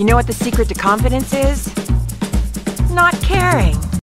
You know what the secret to confidence is? Not caring.